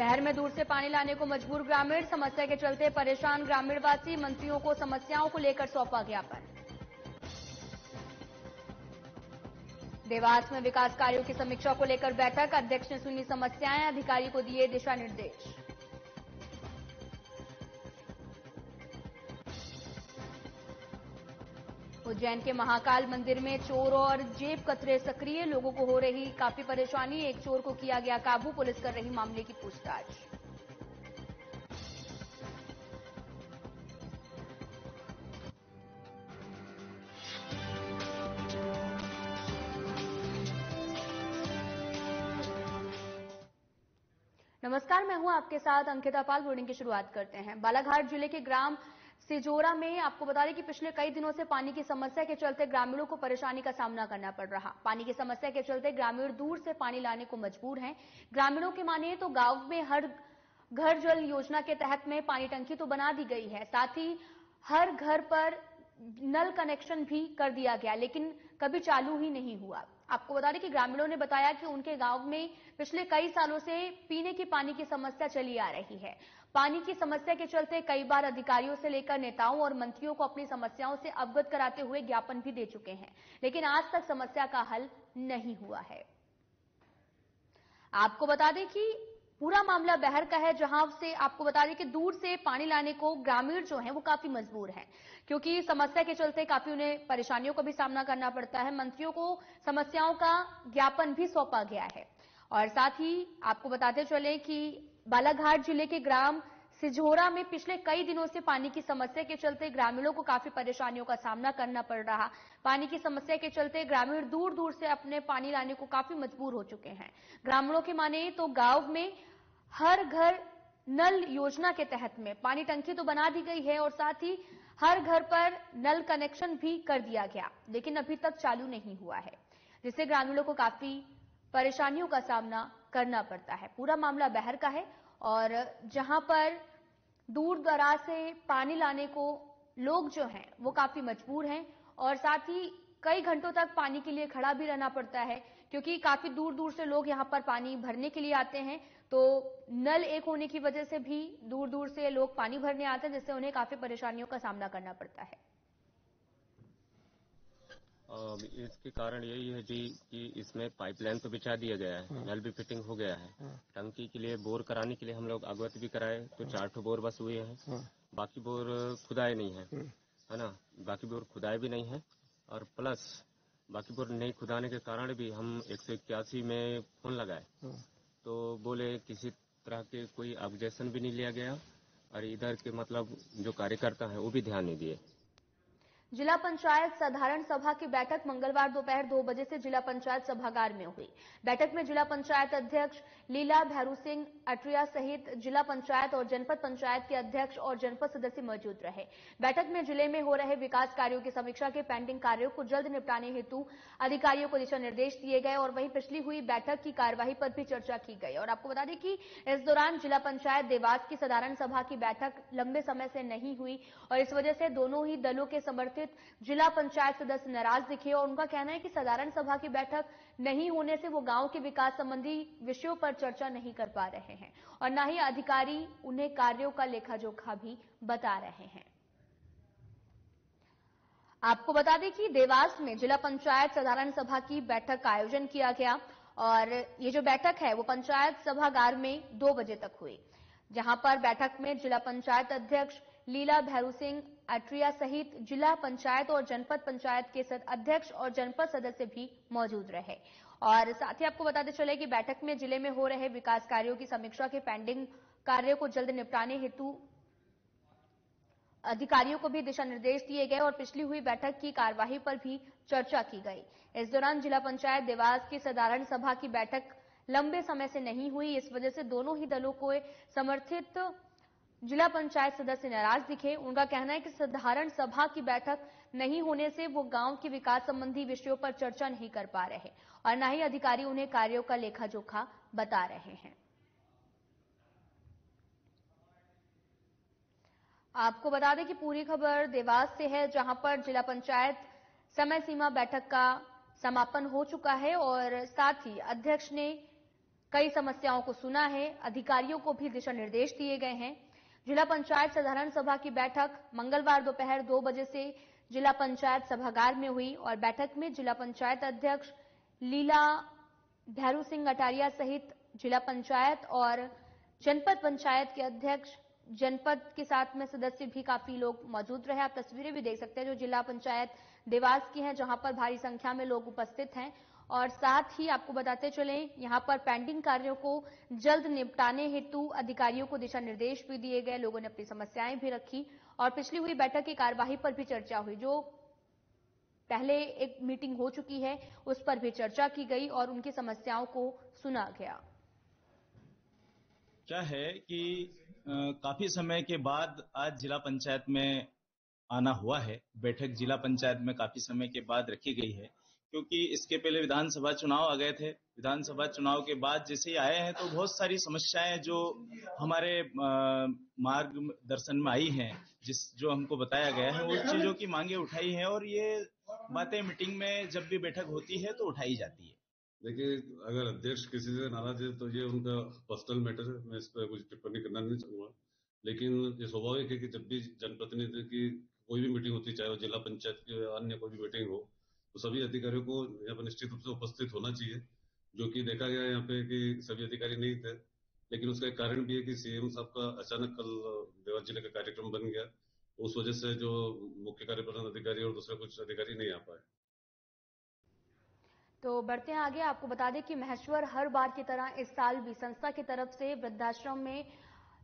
बहर में दूर से पानी लाने को मजबूर ग्रामीण समस्या के चलते परेशान ग्रामीणवासी मंत्रियों को समस्याओं को लेकर सौंपा ज्ञापन देवास में विकास कार्यों की समीक्षा को लेकर बैठक, अध्यक्ष ने सुनी समस्याएँ, अधिकारी को दिए दिशा निर्देश। उज्जैन के महाकाल मंदिर में चोर और जेब कतरे सक्रिय लोगों को हो रही काफ़ी परेशानी। एक चोर को किया गया काबू, पुलिस कर रही मामले की पूछताछ। नमस्कार, मैं हूँ आपके साथ अंकिता पाल। बोर्डिंग की शुरुआत करते हैं। बालाघाट ज़िले के ग्राम सिजोरा में आपको बता दें कि पिछले कई दिनों से पानी की समस्या के चलते ग्रामीणों को परेशानी का सामना करना पड़ रहा। पानी की समस्या के चलते ग्रामीण दूर से पानी लाने को मजबूर हैं। ग्रामीणों के माने तो गाँव में हर घर जल योजना के तहत में पानी टंकी तो बना दी गई है। साथ ही हर घर पर नल कनेक्शन भी कर दिया गया, लेकिन कभी चालू ही नहीं हुआ। आपको बता दें कि ग्रामीणों ने बताया कि उनके गाँव में पिछले कई सालों से पीने के पानी की समस्या चली आ रही है। पानी की समस्या के चलते कई बार अधिकारियों से लेकर नेताओं और मंत्रियों को अपनी समस्याओं से अवगत कराते हुए ज्ञापन भी दे चुके हैं, लेकिन आज तक समस्या का हल नहीं हुआ है। आपको बता दें कि पूरा मामला बहर का है, जहाँ से आपको बता दें कि दूर से पानी लाने को ग्रामीण जो है वो काफ़ी मजबूर हैं। क्योंकि समस्या के चलते काफ़ी उन्हें परेशानियों का भी सामना करना पड़ता है। मंत्रियों को समस्याओं का ज्ञापन भी सौंपा गया है। और साथ ही आपको बताते चले कि बालाघाट ज़िले के ग्राम सिझोरा में पिछले कई दिनों से पानी की समस्या के चलते ग्रामीणों को काफ़ी परेशानियों का सामना करना पड़ रहा। पानी की समस्या के चलते ग्रामीण दूर दूर से अपने पानी लाने को काफ़ी मजबूर हो चुके हैं। ग्रामीणों के माने तो गाँव में हर घर नल योजना के तहत में पानी टंकी तो बना दी गई है और साथ ही हर घर पर नल कनेक्शन भी कर दिया गया, लेकिन अभी तक चालू नहीं हुआ है, जिससे ग्रामीणों को काफ़ी परेशानियों का सामना करना पड़ता है। पूरा मामला बहर का है और जहाँ पर दूर दराज से पानी लाने को लोग जो हैं, वो काफ़ी मजबूर हैं और साथ ही कई घंटों तक पानी के लिए खड़ा भी रहना पड़ता है क्योंकि काफ़ी दूर दूर से लोग यहाँ पर पानी भरने के लिए आते हैं। तो नल एक होने की वजह से भी दूर दूर से लोग पानी भरने आते हैं, जिससे उन्हें काफ़ी परेशानियों का सामना करना पड़ता है। इसके कारण यही है जी कि इसमें पाइपलाइन तो बिछा दिया गया है नल भी फिटिंग हो गया है। टंकी के लिए बोर कराने के लिए हम लोग अगवत भी कराए तो चार ठो बोर बस हुए हैं। बाकी बोर खुदाए नहीं है है। ना? बाकी बोर खुदाए भी नहीं है और प्लस बाकी बोर नहीं खुदाने के कारण भी हम एक सौ इक्यासी में फ़ोन लगाए। तो बोले किसी तरह के कोई ऑब्जेक्शन भी नहीं लिया गया और इधर के मतलब जो कार्यकर्ता है वो भी ध्यान नहीं दिए। जिला पंचायत साधारण सभा की बैठक मंगलवार दोपहर दो बजे से जिला पंचायत सभागार में हुई। बैठक में जिला पंचायत अध्यक्ष लीला भैरू सिंह, अट्रिया सहित जिला पंचायत और जनपद पंचायत के अध्यक्ष और जनपद सदस्य मौजूद रहे। बैठक में ज़िले में हो रहे विकास कार्यों की समीक्षा के पेंडिंग कार्यों को जल्द निपटाने हेतु अधिकारियों को दिशा निर्देश दिए गए और वहीं पिछली हुई बैठक की कार्यवाही पर भी चर्चा की गई। और आपको बता दें कि इस दौरान जिला पंचायत देवास की साधारण सभा की बैठक लंबे समय से नहीं हुई और इस वजह से दोनों ही दलों के समर्थित उपस्थित जिला पंचायत सदस्य नाराज़ दिखे और उनका कहना है कि साधारण सभा की बैठक नहीं होने से वो गाँव के विकास संबंधी विषयों पर चर्चा नहीं कर पा रहे हैं और न ही अधिकारी उन्हें कार्यों का लेखा जोखा भी बता रहे हैं। आपको बता दें कि देवास में जिला पंचायत साधारण सभा की बैठक का आयोजन किया गया और ये जो बैठक है वो पंचायत सभागार में दो बजे तक हुई, जहाँ पर बैठक में जिला पंचायत अध्यक्ष लीला भैरू सिंह अट्रिया सहित जिला पंचायत और जनपद पंचायत के अध्यक्ष और जनपद सदस्य भी मौजूद रहे। और साथ ही आपको बताते चले कि बैठक में ज़िले में हो रहे विकास कार्यों की समीक्षा के पेंडिंग कार्यों को जल्द निपटाने हेतु अधिकारियों को भी दिशा निर्देश दिए गए और पिछली हुई बैठक की कार्यवाही पर भी चर्चा की गई। इस दौरान जिला पंचायत देवास की साधारण सभा की बैठक लंबे समय से नहीं हुई, इस वजह से दोनों ही दलों को समर्थित जिला पंचायत सदस्य नाराज़ दिखे। उनका कहना है कि साधारण सभा की बैठक नहीं होने से वो गाँव के विकास संबंधी विषयों पर चर्चा नहीं कर पा रहे और न ही अधिकारी उन्हें कार्यों का लेखा जोखा बता रहे हैं। आपको बता दें कि पूरी खबर देवास से है, जहाँ पर जिला पंचायत समय सीमा बैठक का समापन हो चुका है और साथ ही अध्यक्ष ने कई समस्याओं को सुना है। अधिकारियों को भी दिशा निर्देश दिए गए हैं। जिला पंचायत साधारण सभा की बैठक मंगलवार दोपहर दो बजे से जिला पंचायत सभागार में हुई और बैठक में जिला पंचायत अध्यक्ष लीला भैरू सिंह अटारिया सहित जिला पंचायत और जनपद पंचायत के अध्यक्ष, जनपद के साथ में सदस्य भी काफ़ी लोग मौजूद रहे। आप तस्वीरें भी देख सकते हैं जो जिला पंचायत देवास की है, जहाँ पर भारी संख्या में लोग उपस्थित हैं। और साथ ही आपको बताते चले यहाँ पर पेंडिंग कार्यों को जल्द निपटाने हेतु अधिकारियों को दिशा निर्देश भी दिए गए लोगों ने अपनी समस्याएँ भी रखी और पिछली हुई बैठक की कार्यवाही पर भी चर्चा हुई जो पहले एक मीटिंग हो चुकी है उस पर भी चर्चा की गई और उनकी समस्याओं को सुना गया। क्या है कि आ, काफ़ी समय के बाद आज जिला पंचायत में आना हुआ है बैठक जिला पंचायत में काफ़ी समय के बाद रखी गई है। क्योंकि इसके पहले विधानसभा चुनाव आ गए थे। विधानसभा चुनाव के बाद जैसे ही आए हैं तो बहुत सारी समस्याएँ जो हमारे मार्ग दर्शन में आई हैं, जिस, जो हमको बताया गया है उन चीज़ों की मांगे उठाई हैं और ये बातें मीटिंग में जब भी बैठक होती है तो उठाई जाती है। देखिए, अगर अध्यक्ष किसी से नाराज़ है तो ये उनका पर्सनल मैटर है। मैं इस पर कुछ टिप्पणी करना नहीं चाहूँगा। लेकिन ये स्वाभाविक है कि जब भी जनप्रतिनिधि की कोई भी मीटिंग होती चाहे वो जिला पंचायत की हो या अन्य कोई भी मीटिंग हो तो सभी अधिकारियों को यहाँ पर निश्चित रूप से उपस्थित होना चाहिए, जो कि देखा गया यहाँ पे कि सभी अधिकारी नहीं थे। लेकिन उसका एक कारण भी है कि सीएम साहब का अचानक कल देवास ज़िले का कार्यक्रम बन गया। उस वजह से जो मुख्य कार्यप्रधान अधिकारी और दूसरे कुछ अधिकारी नहीं आ पाए। तो बढ़ते हैं आगे। आपको बता दें कि महेश्वर हर बार की तरह इस साल भी संस्था की तरफ़ से वृद्धाश्रम में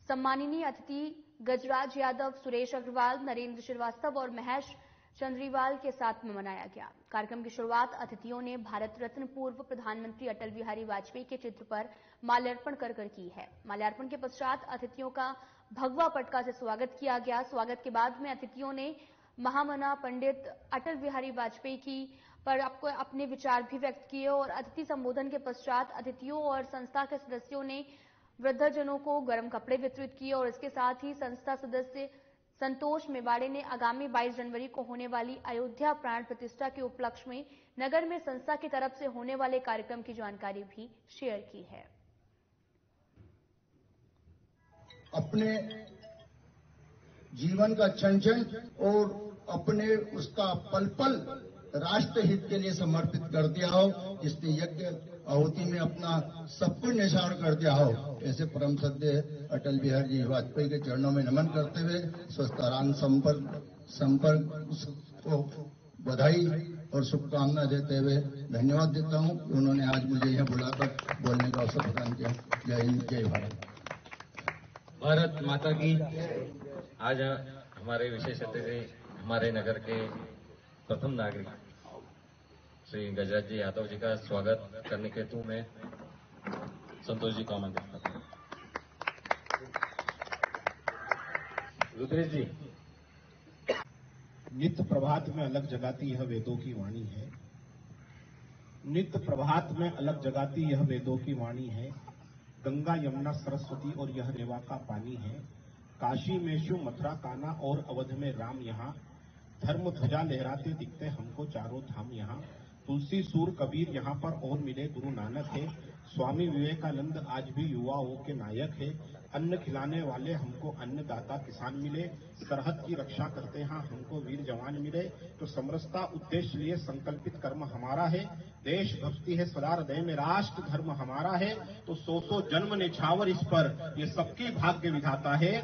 सम्माननीय अतिथि गजराज यादव, सुरेश अग्रवाल, नरेंद्र श्रीवास्तव और महेश चंद्रीवाल के साथ में मनाया गया। कार्यक्रम की शुरुआत अतिथियों ने भारत रत्न पूर्व प्रधानमंत्री अटल बिहारी वाजपेयी के चित्र पर माल्यार्पण कर कर की है। माल्यार्पण के पश्चात अतिथियों का भगवा पटका से स्वागत किया गया। स्वागत के बाद में अतिथियों ने महामना पंडित अटल बिहारी वाजपेयी की पर आपको अपने विचार भी व्यक्त किए और अतिथि संबोधन के पश्चात अतिथियों और संस्था के सदस्यों ने वृद्धजनों को गर्म कपड़े वितरित किए और इसके साथ ही संस्था सदस्य संतोष मेवाड़े ने आगामी 22 जनवरी को होने वाली अयोध्या प्राण प्रतिष्ठा के उपलक्ष्य में नगर में संस्था की तरफ़ से होने वाले कार्यक्रम की जानकारी भी शेयर की है। अपने जीवन का चंचन और अपने उसका पल पल राष्ट्र हित के लिए समर्पित कर दिया हो इसने यज्ञ आहुति में अपना सब कुछ निशान कर दिया हो। ऐसे परम सद्य अटल बिहारी जी वाजपेयी के चरणों में नमन करते हुए स्वस्थारान संपर्क संपर्क को बधाई और शुभकामना देते हुए धन्यवाद देता हूँ उन्होंने आज मुझे यहाँ बुलाकर बोलने का अवसर प्रदान किया। जय हिंद, जय भारत। भारत माता की आज हमारे विशेष अतिथि, हमारे नगर के प्रथम नागरिक। श्री गजराज जी यादव जी का स्वागत करने के हेतु मैं संतोष जी को आमंत्रित करता हूँ। रुद्रेश जी नित्य प्रभात में अलग जगाती यह वेदों की वाणी है। नित्य प्रभात में अलग जगाती यह वेदों की वाणी है। गंगा, यमुना, सरस्वती और यह रेवा का पानी है। काशी में शु मथुरा काना और अवध में राम यहाँ। धर्म, ध्वजा, लहराते दिखते हमको चारों धाम यहाँ। तुलसी सूर कबीर यहाँ पर और मिले। गुरु नानक है। स्वामी विवेकानंद आज भी युवाओं के नायक है। अन्न खिलाने वाले हमको अन्नदाता किसान मिले। सरहद की रक्षा करते हैं, हमको वीर जवान मिले। तो समरसता उद्देश्य लिए संकल्पित कर्म हमारा है। देश भक्ति है सदा हृदय में राष्ट्र धर्म हमारा है। तो सो सो जन्म निछावर इस पर ये सबकी भाग्य विधाता है।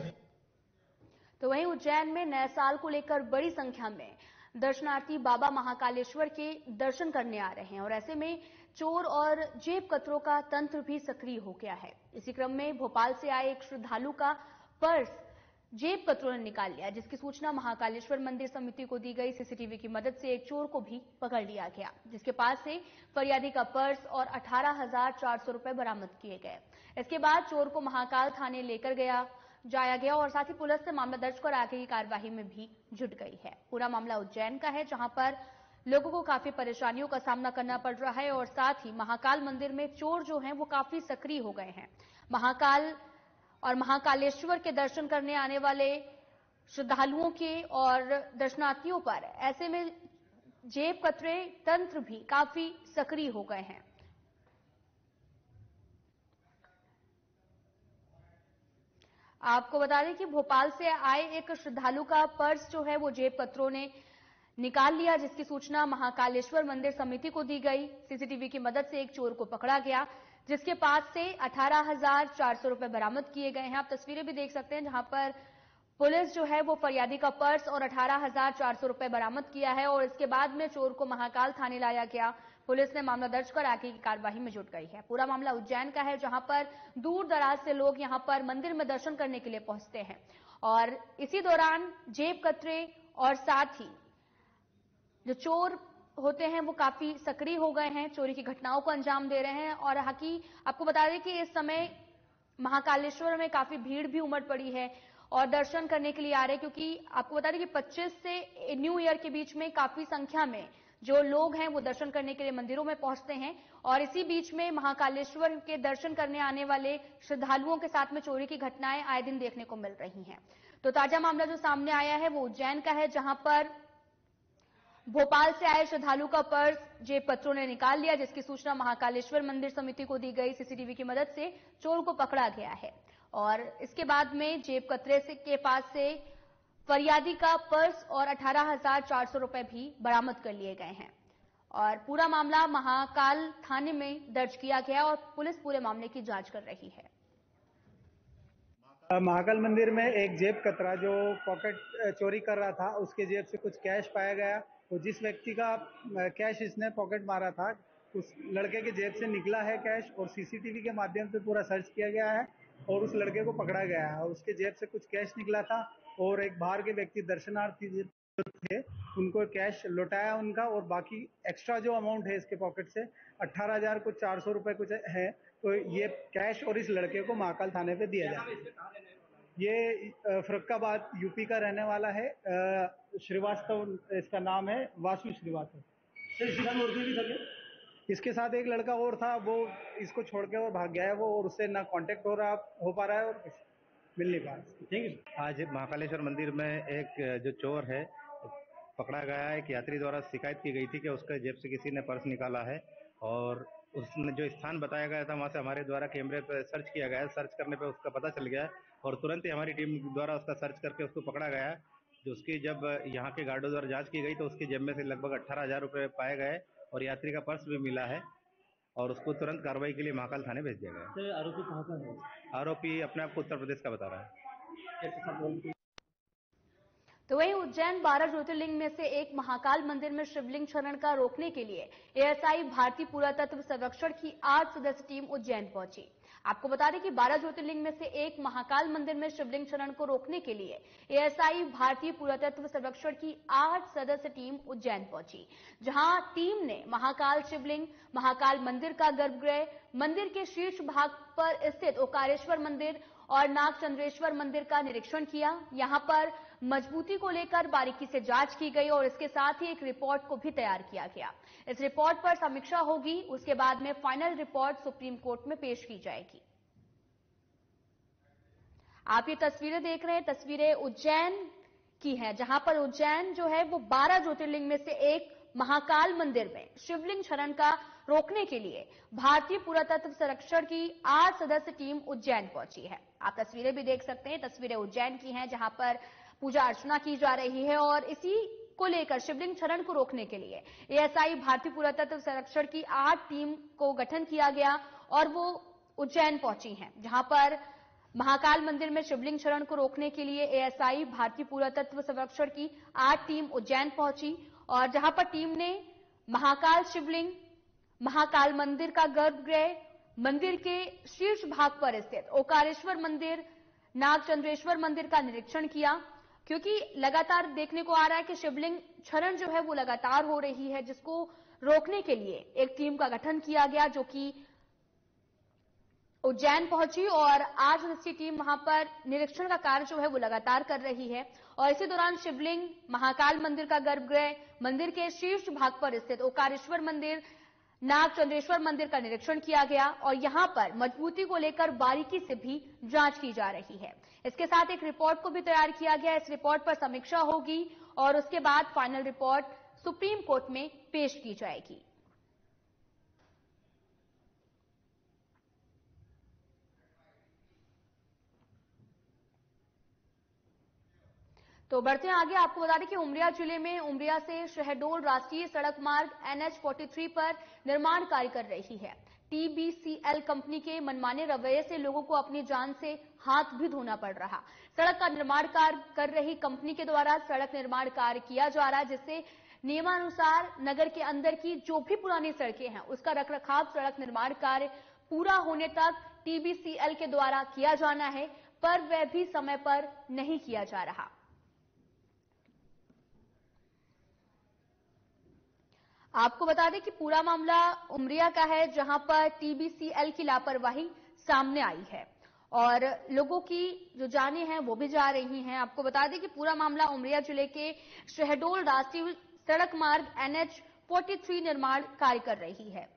तो वहीं उज्जैन में नए साल को लेकर बड़ी संख्या में दर्शनार्थी बाबा महाकालेश्वर के दर्शन करने आ रहे हैं और ऐसे में चोर और जेब कतरों का तंत्र भी सक्रिय हो गया है। इसी क्रम में भोपाल से आए एक श्रद्धालु का पर्स जेब कतरों ने निकाल लिया, जिसकी सूचना महाकालेश्वर मंदिर समिति को दी गई। सीसीटीवी की मदद से एक चोर को भी पकड़ लिया गया, जिसके पास से फरियादी का पर्स और अठारह हज़ार चार सौ बरामद किए गए। इसके बाद चोर को महाकाल थाने लेकर गया। जाया गया और साथ ही पुलिस से मामला दर्ज कर आगे की कार्यवाही में भी जुट गई है। पूरा मामला उज्जैन का है, जहाँ पर लोगों को काफ़ी परेशानियों का सामना करना पड़ रहा है और साथ ही महाकाल मंदिर में चोर जो हैं वो काफ़ी सक्रिय हो गए हैं। महाकाल और महाकालेश्वर के दर्शन करने आने वाले श्रद्धालुओं के और दर्शनार्थियों पर ऐसे में जेब कतरे तंत्र भी काफ़ी सक्रिय हो गए हैं। आपको बता दें कि भोपाल से आए एक श्रद्धालु का पर्स जो है वो जेब पत्रों ने निकाल लिया, जिसकी सूचना महाकालेश्वर मंदिर समिति को दी गई। सीसीटीवी की मदद से एक चोर को पकड़ा गया, जिसके पास से अठारह हज़ार चार सौ रुपए बरामद किए गए हैं। आप तस्वीरें भी देख सकते हैं जहाँ पर पुलिस जो है वो फरियादी का पर्स और अठारह हज़ार चार सौ रुपए बरामद किया है और इसके बाद में चोर को महाकाल थाने लाया गया। पुलिस ने मामला दर्ज कर आगे की कार्रवाई में जुट गई है। पूरा मामला उज्जैन का है, जहाँ पर दूर दराज से लोग यहाँ पर मंदिर में दर्शन करने के लिए पहुँचते हैं। और इसी दौरान जेब कतरे और साथ ही जो चोर होते हैं, वो काफ़ी सक्रिय हो गए हैं, चोरी की घटनाओं को अंजाम दे रहे हैं। और हाकि आपको बता दें कि इस समय महाकालेश्वर में काफ़ी भीड़ भी उमड़ पड़ी है और दर्शन करने के लिए आ रहे क्योंकि आपको बता दें कि 25 से न्यू ईयर के बीच में काफ़ी संख्या में जो लोग हैं वो दर्शन करने के लिए मंदिरों में पहुँचते हैं और इसी बीच में महाकालेश्वर के दर्शन करने आने वाले श्रद्धालुओं के साथ में चोरी की घटनाएँ आए दिन देखने को मिल रही हैं। तो ताज़ा मामला जो सामने आया है वो उज्जैन का है, जहाँ पर भोपाल से आए श्रद्धालु का पर्स जेब पत्रों ने निकाल लिया, जिसकी सूचना महाकालेश्वर मंदिर समिति को दी गई। सीसीटीवी की मदद से चोर को पकड़ा गया है और इसके बाद में जेब कतरे के पास से फरियादी का पर्स और अठारह हज़ार चार सौ रुपए भी बरामद कर लिए गए हैं। और पूरा मामला महाकाल थाने में दर्ज किया गया और पुलिस पूरे मामले की जाँच कर रही है। महाकाल मंदिर में एक जेब कतरा जो पॉकेट चोरी कर रहा था, उसके जेब से कुछ कैश पाया गया। तो जिस व्यक्ति का कैश इसने पॉकेट मारा था, उस लड़के के जेब से निकला है कैश और सीसीटीवी के माध्यम से पूरा सर्च किया गया है और उस लड़के को पकड़ा गया है उसके जेब से कुछ कैश निकला था। और एक बाहर के व्यक्ति दर्शनार्थी थे उनको कैश लौटाया उनका और बाकी एक्स्ट्रा जो अमाउंट है इसके पॉकेट से अट्ठारह हज़ार कुछ चार सौ रुपए कुछ है तो ये कैश और इस लड़के को महाकाल थाने पे दिया जाए ये फरुखाबाद यूपी का रहने वाला है श्रीवास्तव इसका नाम है वासु श्रीवास्तव। इसके साथ एक लड़का और था वो इसको छोड़ के और भाग गया है वो और उससे ना कांटेक्ट हो रहा हो पा रहा है और मिल का। ठीक है आज महाकालेश्वर मंदिर में एक, जो चोर है, पकड़ा गया है, एक यात्री द्वारा शिकायत की गई थी कि उसके जेब से किसी ने पर्स निकाला है और उसने जो स्थान बताया गया था, वहाँ से हमारे द्वारा कैमरे पर सर्च किया गया सर्च करने पर उसका पता चल गया और तुरंत ही हमारी टीम द्वारा उसका सर्च करके उसको पकड़ा गया जो उसकी जब यहाँ के गार्डो द्वारा जाँच की गई तो उसकी जेब में से लगभग अट्ठारह हज़ार रुपये पाए गए और यात्री का पर्स भी मिला है। और उसको तुरंत कार्रवाई के लिए महाकाल थाने भेज दिया गया। आरोपी कहाँ का है? आरोपी अपने आप को उत्तर प्रदेश का बता रहा है। तो वहीं उज्जैन बारह ज्योतिर्लिंग में से एक महाकाल मंदिर में शिवलिंग क्षरण का रोकने के लिए एएसआई भारतीय पुरातत्व संरक्षण की आठ सदस्य टीम उज्जैन पहुँची। आपको बता दें कि बारह ज्योतिर्लिंग में से एक महाकाल मंदिर में शिवलिंग क्षरण को रोकने के लिए एएसआई भारतीय पुरातत्व संरक्षण की आठ सदस्य टीम उज्जैन पहुँची, जहाँ टीम ने महाकाल शिवलिंग, महाकाल मंदिर का गर्भगृह, मंदिर के शीर्ष भाग पर स्थित ओकारेश्वर मंदिर और नागचंद्रेश्वर मंदिर का निरीक्षण किया। यहाँ पर मजबूती को लेकर बारीकी से जाँच की गई और इसके साथ ही एक रिपोर्ट को भी तैयार किया गया। इस रिपोर्ट पर समीक्षा होगी, उसके बाद में फाइनल रिपोर्ट सुप्रीम कोर्ट में पेश की जाएगी। आप ये तस्वीरें देख रहे हैं, तस्वीरें उज्जैन की हैं, जहाँ पर उज्जैन जो है वो 12 ज्योतिर्लिंग में से एक महाकाल मंदिर में शिवलिंग शरण का रोकने के लिए भारतीय पुरातत्व संरक्षण की आठ सदस्य टीम उज्जैन पहुँची है। आप तस्वीरें भी देख सकते हैं, तस्वीरें उज्जैन की हैं, जहाँ पर पूजा अर्चना की जा रही है और इसी को लेकर शिवलिंग क्षरण को रोकने के लिए एएसआई भारतीय पुरातत्व संरक्षण की आठ टीम को गठन किया गया और वो उज्जैन पहुँची हैं, जहाँ पर महाकाल मंदिर में शिवलिंग शरण को रोकने के लिए एएसआई भारतीय पुरातत्व संरक्षण की आठ टीम उज्जैन पहुँची और जहाँ पर टीम ने महाकाल शिवलिंग, महाकाल मंदिर का गर्भगृह, मंदिर के शीर्ष भाग पर स्थित ओकारेश्वर मंदिर, नागचंद्रेश्वर मंदिर का निरीक्षण किया क्योंकि लगातार देखने को आ रहा है कि शिवलिंग क्षरण जो है वो लगातार हो रही है, जिसको रोकने के लिए एक टीम का गठन किया गया जो कि उज्जैन पहुँची और आज सदस्यीय टीम वहाँ पर निरीक्षण का कार्य जो है वो लगातार कर रही है। और इसी दौरान शिवलिंग महाकाल मंदिर का गर्भगृह, मंदिर के शीर्ष भाग पर स्थित ओकारेश्वर मंदिर नाग चंद्रेश्वर मंदिर का निरीक्षण किया गया और यहाँ पर मजबूती को लेकर बारीकी से भी जाँच की जा रही है। इसके साथ एक रिपोर्ट को भी तैयार किया गया। इस रिपोर्ट पर समीक्षा होगी और उसके बाद फाइनल रिपोर्ट सुप्रीम कोर्ट में पेश की जाएगी। तो बढ़ते हैं आगे, आपको बता दें कि उमरिया ज़िले में उमरिया से शहडोल राष्ट्रीय सड़क मार्ग एनएच 43 पर निर्माण कार्य कर रही है। टीबीसीएल कंपनी के मनमाने रवैये से लोगों को अपनी जान से हाथ भी धोना पड़ रहा। सड़क का निर्माण कार्य कर रही कंपनी के द्वारा सड़क निर्माण कार्य किया जा रहा है जिससे नियमानुसार नगर के अंदर की जो भी पुरानी सड़कें हैं, उसका रखरखाव सड़क निर्माण कार्य पूरा होने तक टीबीसीएल के द्वारा किया जाना है, पर वह भी समय पर नहीं किया जा रहा। आपको बता दें कि पूरा मामला उमरिया का है, जहाँ पर टीबीसीएल की लापरवाही सामने आई है। और लोगों की जो जाने हैं, वो भी जा रही हैं। आपको बता दें कि पूरा मामला उमरिया ज़िले के शहडोल राष्ट्रीय सड़क मार्ग एनएच 43 निर्माण कार्य कर रही है।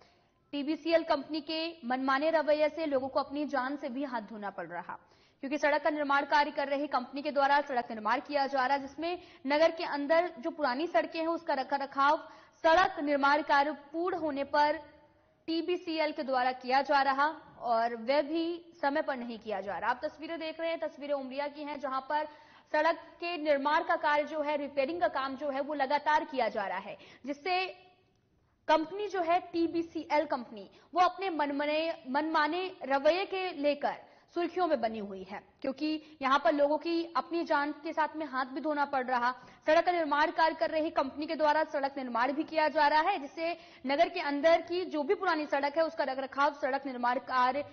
टीबीसीएल कंपनी के मनमाने रवैये से लोगों को अपनी जान से भी हाथ धोना पड़ रहा, क्योंकि सड़क का निर्माण कार्य कर रही कंपनी के द्वारा सड़क निर्माण किया जा रहा है जिसमें नगर के अंदर जो पुरानी सड़कें हैं, उसका रखा रखाव सड़क निर्माण कार्य पूर्ण होने पर टीबीसीएल के द्वारा किया जा रहा और वह भी समय पर नहीं किया जा रहा। आप तस्वीरें देख रहे हैं, तस्वीरें उमरिया की हैं, जहाँ पर सड़क के निर्माण का कार्य जो है रिपेयरिंग का काम जो है, वो लगातार किया जा रहा है, जिससे कंपनी जो है टीबीसीएल कंपनी, वो अपने मनमने, मनमाने रवैये के लेकर सुर्खियों में बनी हुई है, क्योंकि यहाँ पर लोगों की अपनी जान के साथ में हाथ भी धोना पड़ रहा। सड़क का निर्माण कार्य कर रही कंपनी के द्वारा सड़क निर्माण भी किया जा रहा है, जिससे नगर के अंदर की जो भी पुरानी सड़क है, उसका रखरखाव सड़क निर्माण कार्य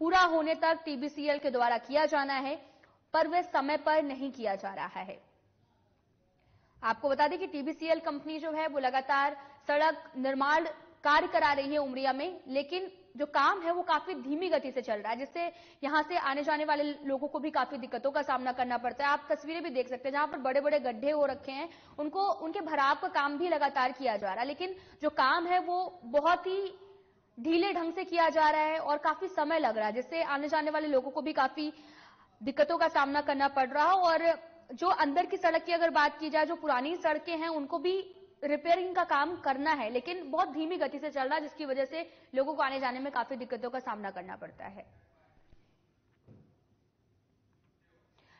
पूरा होने तक टीबीसीएल के द्वारा किया जाना है, पर वह समय पर नहीं किया जा रहा है। आपको बता दें कि टीबीसीएल कंपनी जो है, वो लगातार सड़क निर्माण कार्य करा रही है उमरिया में, लेकिन जो काम है वो काफ़ी धीमी गति से चल रहा है, जिससे यहाँ से आने जाने वाले लोगों को भी काफ़ी दिक्कतों का सामना करना पड़ता है। आप तस्वीरें भी देख सकते हैं, जहाँ पर बड़े बड़े गड्ढे हो रखे हैं, उनको, उनके भराव का काम भी लगातार किया जा रहा है, लेकिन जो काम है वो बहुत ही ढीले ढंग से किया जा रहा है और काफ़ी समय लग रहा है, जिससे आने जाने वाले लोगों को भी काफ़ी दिक्कतों का सामना करना पड़ रहा है और जो अंदर की सड़क की अगर बात की जाए, जो पुरानी सड़कें हैं, उनको भी रिपेयरिंग का काम करना है, लेकिन बहुत धीमी गति से चल रहा है, जिसकी वजह से लोगों को आने जाने में काफ़ी दिक्कतों का सामना करना पड़ता है।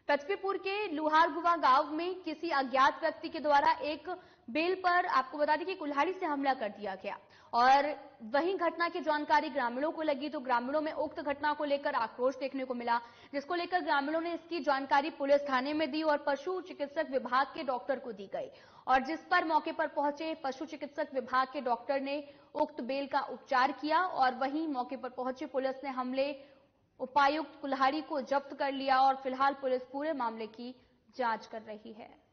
पृथ्वीपुर के लुहारगुवा गाँव में किसी अज्ञात व्यक्ति के द्वारा एक बेल पर आपको बता दें कि कुल्हाड़ी से हमला कर दिया गया। और वही घटना की जानकारी ग्रामीणों को लगी तो ग्रामीणों में उक्त घटना को लेकर आक्रोश देखने को मिला, जिसको लेकर ग्रामीणों ने इसकी जानकारी पुलिस थाने में दी और पशु चिकित्सक विभाग के डॉक्टर को दी गई। और जिस पर मौके पर पहुँचे, पशु चिकित्सक विभाग के डॉक्टर ने उक्त बेल का उपचार किया और वहीं मौके पर पहुँची, पुलिस ने हमले, उपायुक्त कुल्हाड़ी को जब्त कर लिया और फ़िलहाल पुलिस पूरे मामले की जाँच कर रही है।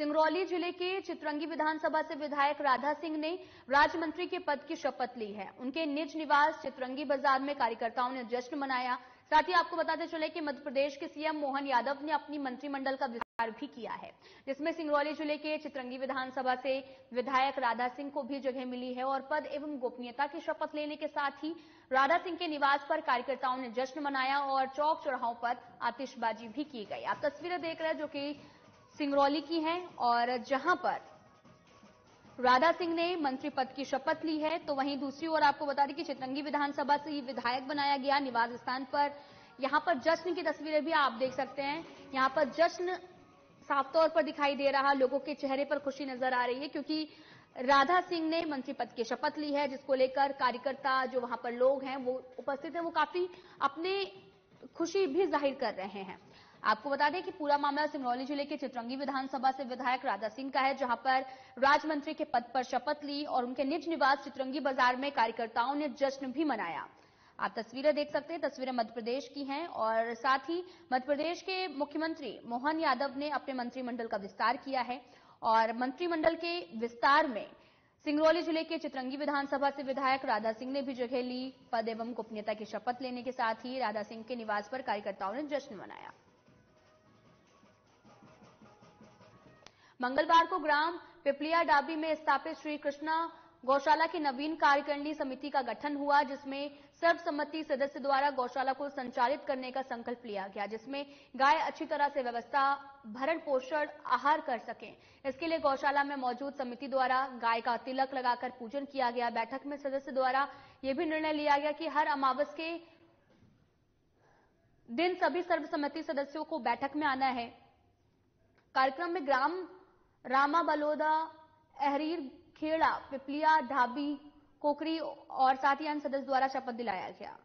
सिंगरौली ज़िले के चित्रंगी विधानसभा से विधायक राधा सिंह ने राज्य मंत्री के पद की शपथ ली है। उनके निज निवास चित्रंगी बाज़ार में कार्यकर्ताओं ने जश्न मनाया। साथ ही आपको बताते चले कि मध्य प्रदेश के सीएम मोहन यादव ने अपनी मंत्रिमंडल का विस्तार भी किया है, जिसमें सिंगरौली ज़िले के चित्रंगी विधानसभा से विधायक राधा सिंह को भी जगह मिली है और पद एवं गोपनीयता की शपथ लेने के साथ ही राधा सिंह के निवास पर कार्यकर्ताओं ने जश्न मनाया और चौक चौराहों पर आतिशबाजी भी की गई। आप तस्वीरें देख रहे हैं जो कि सिंगरौली की हैं और जहाँ पर राधा सिंह ने मंत्री पद की शपथ ली है तो वहीं दूसरी ओर आपको बता दें कि चितरंगी विधानसभा से ही विधायक बनाया गया, निवास स्थान पर। यहाँ पर जश्न की तस्वीरें भी आप देख सकते हैं। यहाँ पर जश्न साफ़ तौर पर दिखाई दे रहा, लोगों के चेहरे पर खुशी नज़र आ रही है, क्योंकि राधा सिंह ने मंत्री पद की शपथ ली है, जिसको लेकर कार्यकर्ता जो वहाँ पर लोग हैं, वो उपस्थित हैं, वो काफ़ी अपने खुशी भी ज़ाहिर कर रहे हैं। आपको बता दें कि पूरा मामला सिंगरौली ज़िले के चित्रंगी विधानसभा से विधायक राधा सिंह का है, जहाँ पर राज्य मंत्री के पद पर शपथ ली और उनके निज निवास चित्रंगी बाज़ार में कार्यकर्ताओं ने जश्न भी मनाया। आप तस्वीरें देख सकते हैं, तस्वीरें मध्य प्रदेश की हैं और साथ ही मध्य प्रदेश के मुख्यमंत्री मोहन यादव ने अपने मंत्रिमंडल का विस्तार किया है और मंत्रिमंडल के विस्तार में सिंगरौली ज़िले के चित्रंगी विधानसभा से विधायक राधा सिंह ने भी जगह ली। पद एवं गोपनीयता की शपथ लेने के साथ ही राधा सिंह के निवास पर कार्यकर्ताओं ने जश्न मनाया। मंगलवार को ग्राम पिपलिया डाबी में स्थापित श्री कृष्णा गौशाला की नवीन कार्यकारिणी समिति का गठन हुआ, जिसमें सर्वसम्मति सदस्य द्वारा गौशाला को संचालित करने का संकल्प लिया गया, जिसमें गाय अच्छी तरह से व्यवस्था, भरण पोषण, आहार कर सकें। इसके लिए गौशाला में मौजूद समिति द्वारा गाय का तिलक लगाकर पूजन किया गया। बैठक में सदस्य द्वारा यह भी निर्णय लिया गया कि हर अमावस के दिन सभी सर्वसम्मति सदस्यों को बैठक में आना है। कार्यक्रम में ग्राम रामा बलोदा अहरीर खेड़ा, पिपलिया, ढाबी, कोकरी और साथ ही अन्य सदस्य द्वारा शपथ दिलाया गया।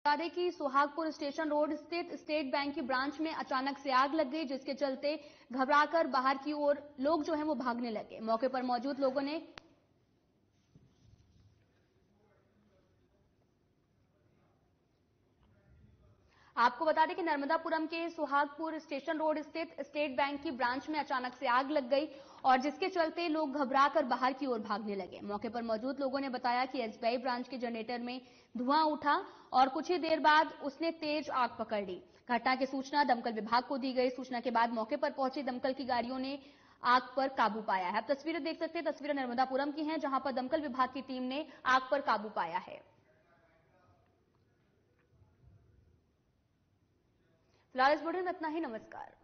बता दें कि सुहागपुर स्टेशन रोड स्थित स्टेट बैंक की ब्रांच में अचानक से आग लग गई, जिसके चलते घबराकर बाहर की ओर लोग जो है वो भागने लगे। मौके पर मौजूद लोगों ने आपको बता दें कि नर्मदापुरम के सुहागपुर स्टेशन रोड स्थित स्टेट बैंक की ब्रांच में अचानक से आग लग गई और जिसके चलते लोग घबराकर बाहर की ओर भागने लगे। मौके पर मौजूद लोगों ने बताया कि एसबीआई ब्रांच के जनरेटर में धुआँ उठा और कुछ ही देर बाद उसने तेज आग पकड़ ली। घटना की सूचना दमकल विभाग को दी गई। सूचना के बाद मौके पर पहुँची दमकल की गाड़ियों ने आग पर काबू पाया है। अब तस्वीरें देख सकते हैं। तस्वीरें नर्मदापुरम की हैं, जहाँ पर दमकल विभाग की टीम ने आग पर काबू पाया है। बुलेटिन में इतना ही नमस्कार.